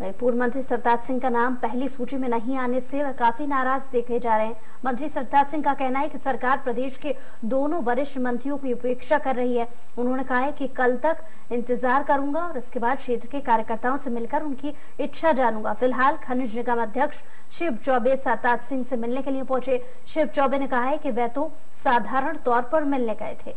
वहीं पूर्व मंत्री सरताज सिंह का नाम पहली सूची में नहीं आने से वह काफ़ी नाराज़ देखे जा रहे हैं। मंत्री सरताज सिंह का कहना है कि सरकार प्रदेश के दोनों वरिष्ठ मंत्रियों की उपेक्षा कर रही है। उन्होंने कहा है कि कल तक इंतज़ार करूँगा और इसके बाद क्षेत्र के कार्यकर्ताओं से मिलकर उनकी इच्छा जानूँगा। फ़िलहाल खनिज निगम अध्यक्ष शिव चौबे सरताज सिंह से मिलने के लिए पहुँचे। शिव चौबे ने कहा है कि वह तो साधारण तौर पर मिलने गए थे।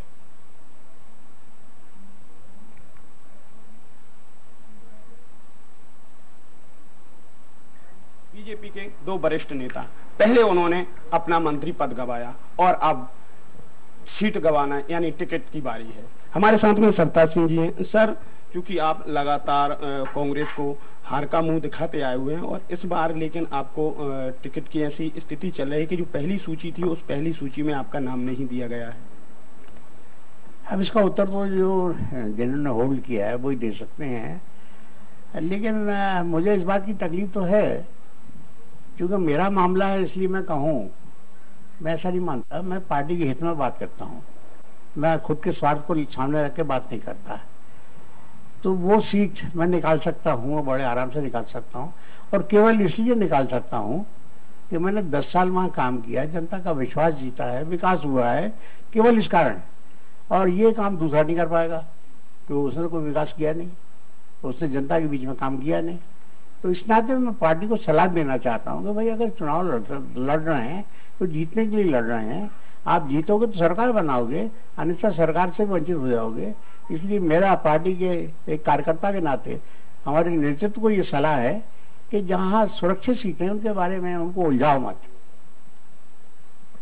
बीजेपी के दो वरिष्ठ नेता। पहले उन्होंने अपना मंत्री पद गवाया और अब सीट गवाना, यानी टिकट की बारी है। हमारे साथ में सरताज सिंह जी हैं। सर क्योंकि आप लगातार कांग्रेस को हार का मुँह दिखाते आए हुए हैं और इस बार लेकिन आपको टिकट की ऐसी स्थिति चल रही है कि जो पहली सूची थी, उस पहली सूची में आपका नाम नहीं दिया गया है। अब इसका उत्तर तो जो जिन्होंने होल्ड किया है वही दे सकते हैं। लेकिन मुझे इस बात की तकलीफ़ तो है क्योंकि मेरा मामला है इसलिए मैं कहूँ, मैं ऐसा नहीं मानता, मैं पार्टी के हित में बात करता हूँ। मैं खुद के स्वार्थ को सामने रख के बात नहीं करता। तो वो सीट मैं निकाल सकता हूँ बड़े आराम से निकाल सकता हूँ। और केवल इसलिए निकाल सकता हूँ कि मैंने दस साल वहाँ काम किया जनता का विश्वास जीता है, विकास हुआ है, केवल इस कारण। और ये काम दूसरा नहीं कर पाएगा, क्योंकि उसने कोई विकास किया नहीं, उसने जनता के बीच में काम किया नहीं। तो इस नाते मैं पार्टी को सलाह देना चाहता हूँ कि भाई अगर चुनाव लड़ रहे हैं तो जीतने के लिए लड़ रहे हैं। आप जीतोगे तो सरकार बनाओगे, अन्यथा सरकार से वंचित हो जाओगे। इसलिए मेरा पार्टी के एक कार्यकर्ता के नाते हमारे नेतृत्व को ये सलाह है कि जहाँ सुरक्षित सीटें उनके बारे में उनको उलझाओ मत।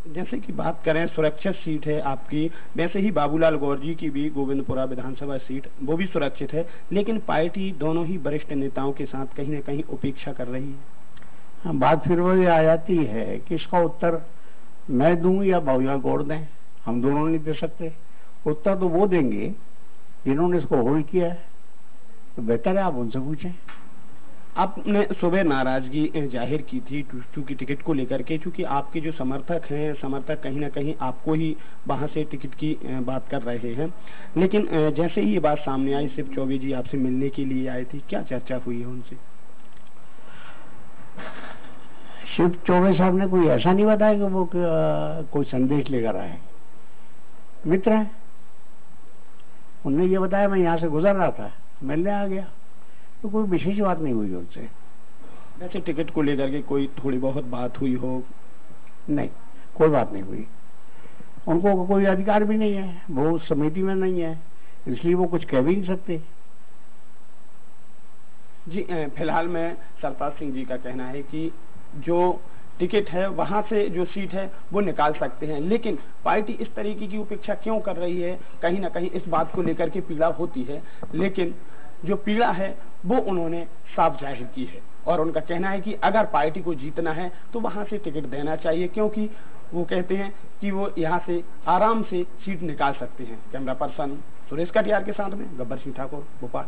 जैसे कि बात करें सुरक्षित सीट है आपकी। वैसे ही बाबूलाल गौर जी की भी गोविंदपुरा विधानसभा सीट वो भी सुरक्षित है। लेकिन पार्टी दोनों ही वरिष्ठ नेताओं के साथ कहीं ना कहीं उपेक्षा कर रही है। हाँ, बात फिर वो आ जाती है कि इसका उत्तर मैं दूँ या बाबूलाल गौर दें? हम दोनों नहीं दे सकते। उत्तर तो वो देंगे जिन्होंने इसको होल्ड किया है। तो बेहतर है आप उनसे पूछें। आपने सुबह नाराज़गी ज़ाहिर की थी चूँकि टिकट को लेकर के चूँकि आपके जो समर्थक हैं, समर्थक कहीं ना कहीं आपको ही वहाँ से टिकट की बात कर रहे हैं। लेकिन जैसे ही ये बात सामने आई शिव चौबे जी आपसे मिलने के लिए आए थी, क्या चर्चा हुई है उनसे? शिव चौबे साहब ने कोई ऐसा नहीं बताया कि वो कोई संदेश लेकर आए। मित्र है? उनने ये बताया, मैं यहाँ से गुजर रहा था, मिलने आ गया। तो कोई विशेष बात नहीं हुई उनसे। वैसे टिकट को लेकर के कोई थोड़ी बहुत बात हुई हो? नहीं कोई बात नहीं हुई। उनको कोई अधिकार भी नहीं है वो समिति में नहीं है इसलिए वो कुछ कह भी नहीं सकते। जी फ़िलहाल में सरताज सिंह जी का कहना है कि जो टिकट है वहाँ से जो सीट है वो निकाल सकते हैं। लेकिन पार्टी इस तरीके की उपेक्षा क्यों कर रही है? कहीं ना कहीं इस बात को लेकर के पीड़ा होती है। लेकिन जो पीड़ा है वो उन्होंने साफ़ ज़ाहिर की है। और उनका कहना है कि अगर पार्टी को जीतना है तो वहाँ से टिकट देना चाहिए, क्योंकि वो कहते हैं कि वो यहाँ से आराम से सीट निकाल सकते हैं। कैमरा पर्सन सुरेश कटियार के साथ में, गब्बर सिंह ठाकुर, भोपाल।